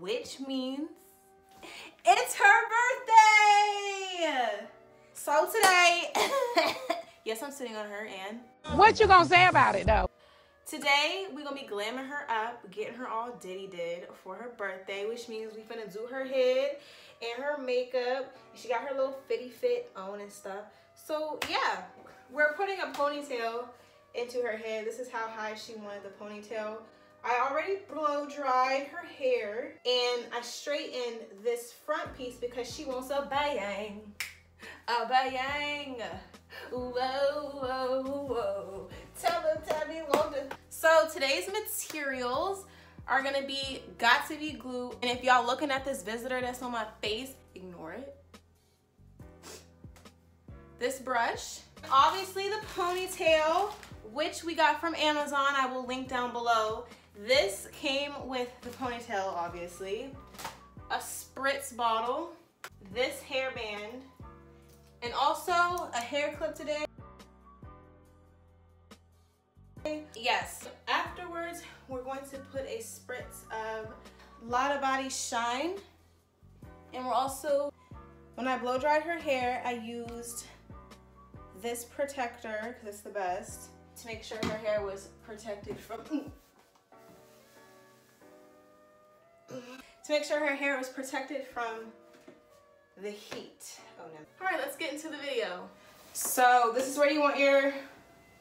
which means it's her birthday! So today, yes, I'm sitting on her and What you gonna say about it though? Today, we're gonna be glamming her up, getting her all diddy did for her birthday, which means we finna do her head and her makeup. She got her little fitty fit on and stuff. So yeah, we're putting a ponytail into her head. This is how high she wanted the ponytail. I already blow dried her hair and I straightened this front piece because she wants a bang. A bang. Whoa, whoa, whoa. Tell her, tell me. So today's materials are gonna be Got2b glue. And if y'all looking at this visitor that's on my face, ignore it. This brush. Obviously the ponytail, which we got from Amazon. I will link down below. This came with the ponytail, obviously. A spritz bottle. This hairband. And also a hair clip today. Yes, afterwards we're going to put a spritz of Lotta Body Shine. And we're also, when I blow dried her hair, I used this protector, because it's the best, to make sure her hair was protected from, to make sure her hair was protected from the heat. Oh no. All right, let's get into the video. So this is where you want your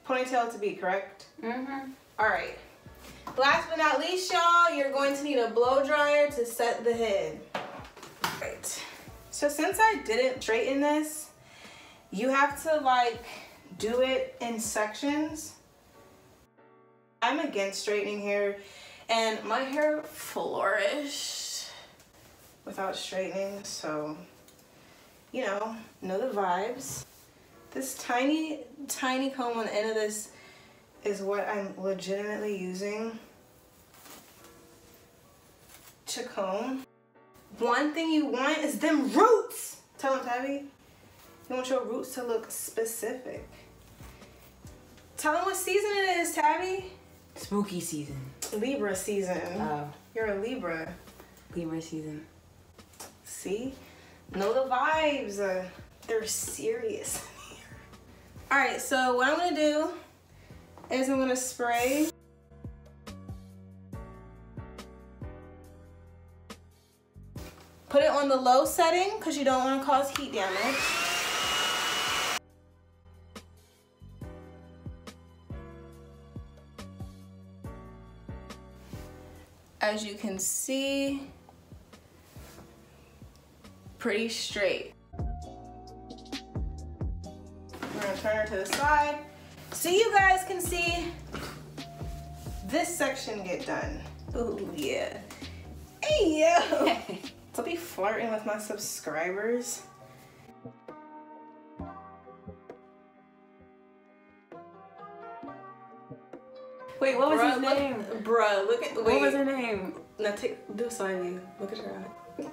ponytail to be, correct? Mm-hmm. All right. Last but not least, y'all, you're going to need a blow dryer to set the head. Right. So since I didn't straighten this, you have to like do it in sections. I'm against straightening hair and my hair flourished without straightening. So, you know, know the vibes. This tiny, tiny comb on the end of this is what I'm legitimately using to comb. One thing you want is them roots. Tell them, Tabby. You want your roots to look specific. Tell them what season it is, Tabby. Spooky season. Libra season. Oh, You're a Libra. Libra season. See? Know the vibes. Uh, they're serious. All right, so what I'm gonna do is I'm gonna spray. Put it on the low setting because you don't want to cause heat damage. As you can see, pretty straight. We're gonna turn her to the side so you guys can see this section get done. Oh yeah. Hey yo! I'll be flirting with my subscribers. Wait, what was Bruh, his look- name? Bruh, look at wait. What was her name? Now take do a side view. Look at her eye.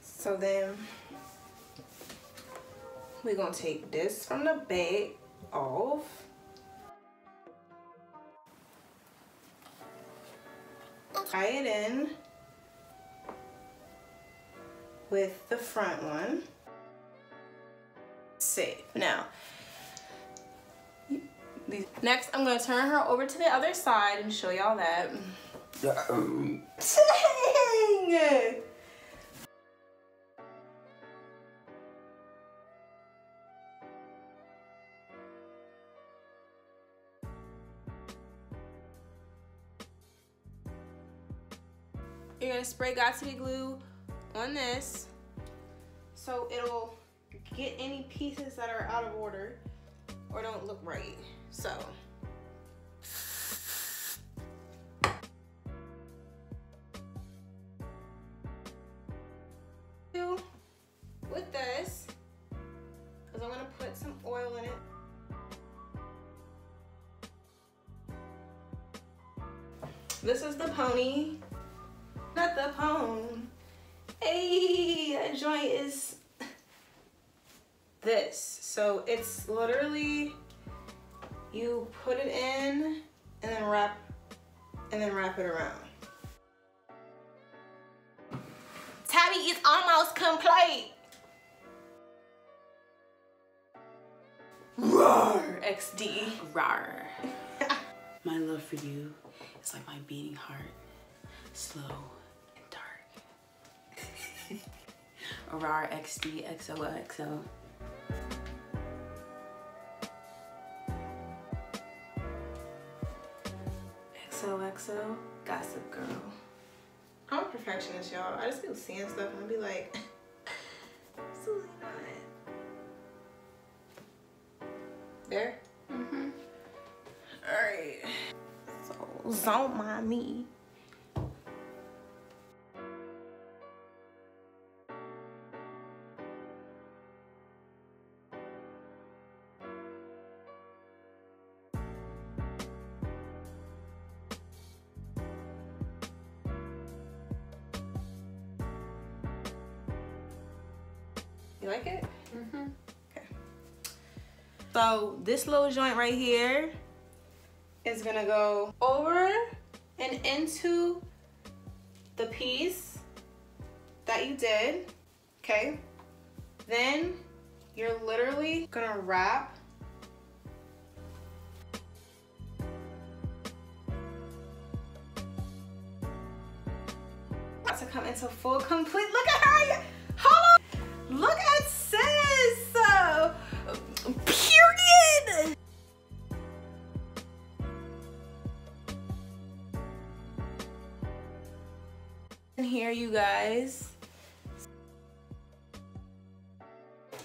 So then we're gonna take this from the back off. Tie it in with the front one. Safe. Now, Next, I'm gonna turn her over to the other side and show y'all that. Dang! You're gonna spray Got2b glue on this so it'll get any pieces that are out of order or don't look right. So. With this, because I'm to put some oil in it. This is the pony. Not the pone. Hey, that joint is this. So it's literally, you put it in and then wrap, and then wrap it around. Tabby is almost complete. Roar, XD. Rar. my love for you is like my beating heart, slow and dark. Rar XD XOXO. XOXO, Gossip Girl. I'm a perfectionist, y'all. I just be seeing stuff and I be like, Susie not. There? Mm-hmm. Alright. So, don't mind me. You like it? Mm-hmm. Okay. So this little joint right here is gonna go over and into the piece that you did, okay? Then you're literally gonna wrap to come into full complete. Look at her! Look at sis! Uh, period! And here, you guys.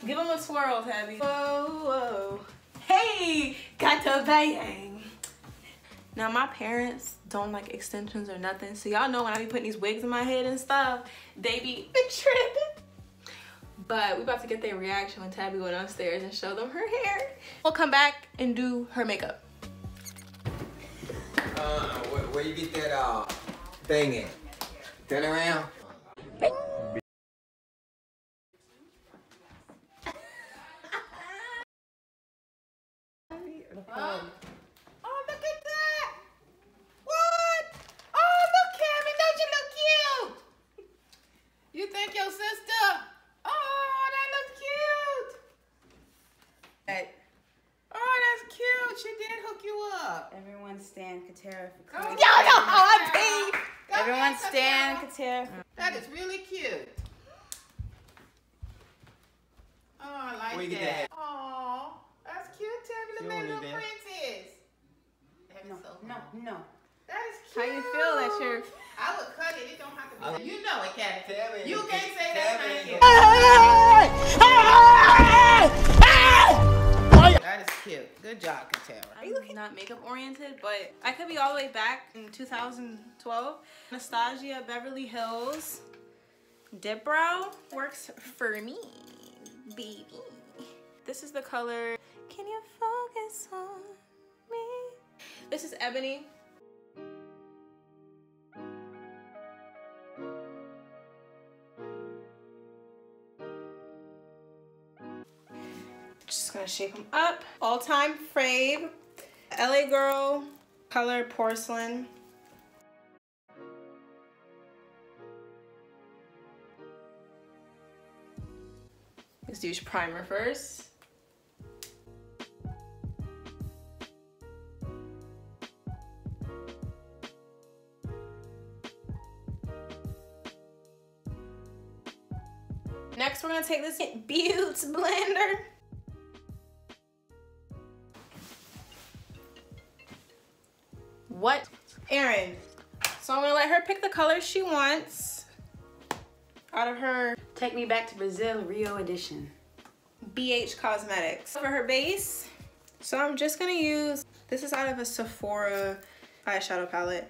Give them a swirl, Tabby. Whoa, whoa. Hey, got the bang. Now my parents don't like extensions or nothing. So y'all know when I be putting these wigs in my head and stuff, they be tripping. But we about to get their reaction when Tabby went downstairs and show them her hair. We'll come back and do her makeup. Uh, where, where you get that uh thing in? Turn around. Oh, look at that! What? Oh, look, Kevin, don't you look cute? You think your sister? Oh, that looks cute. Hey. Oh, that's cute. She did hook you up. Everyone stand Katera for Oh, y'all know how I be. Everyone stand Katara. Katera. That is really cute. Oh, I like Where that. that? Oh, that's cute, Tabby. She Look at don't little need that. princess. That is No, so no, no. That is cute. How you feel that you're- I would cut it. It don't have to be. I- you know it, Tabby. Tabby, You can't say Tabby, that. That is cute. Good job, Katara. I'm not makeup oriented, but I could be all the way back in 2012. Anastasia Beverly Hills Dip Brow works for me, baby. This is the color. Can you focus on me? This is Ebony. Gonna shake them up. All time fave. LA Girl color porcelain. Let's do primer first. Next, we're gonna take this Buttes blender. What? Erin. So I'm gonna let her pick the color she wants out of her Take me back to Brazil, Rio edition. BH Cosmetics. For her base, so I'm just gonna use, this is out of a Sephora eyeshadow palette,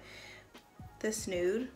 this nude.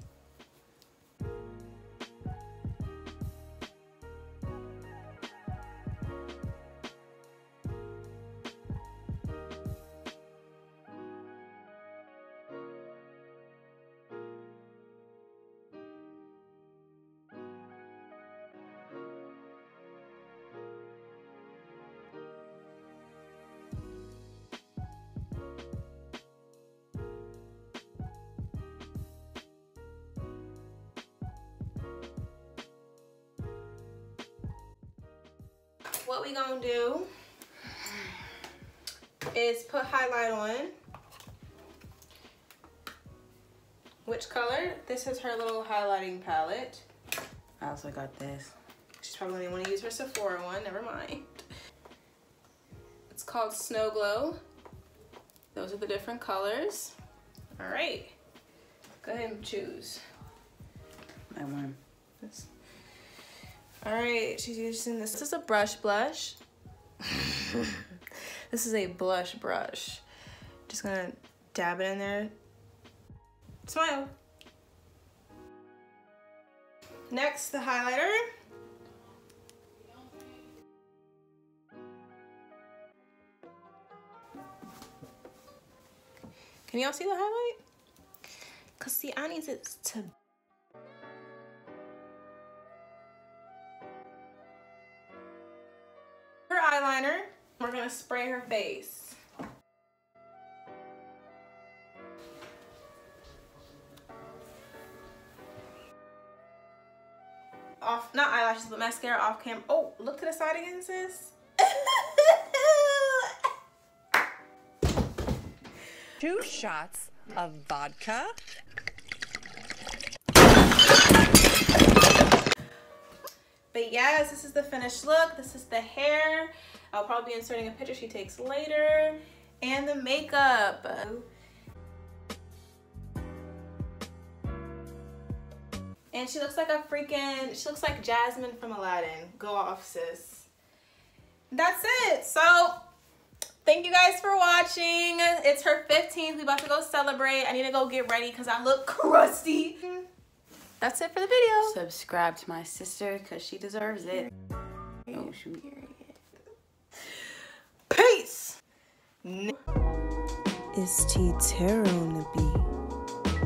What we gonna do is put highlight on. Which color? This is her little highlighting palette. I also got this. She's probably gonna wanna use her Sephora one, never mind. It's called Snow Glow. Those are the different colors. All right, go ahead and choose. I one. This. All right, she's using this. This is a brush blush. this is a blush brush. Just gonna dab it in there. Smile. Next, the highlighter. Can y'all see the highlight? Cause see, I need it to eyeliner. We're gonna spray her face. Off, not eyelashes, but mascara off camera. Oh, look to the side again, sis. Two shots of vodka. But yes, this is the finished look. This is the hair. I'll probably be inserting a picture she takes later. And the makeup. And she looks like a freaking, she looks like Jasmine from Aladdin. Go off, sis. That's it. So, thank you guys for watching. It's her 15th. We about to go celebrate. I need to go get ready because I look crusty. That's it for the video. Subscribe to my sister because she deserves it. Oh, shoot. Peace. It's T Terror on the beat.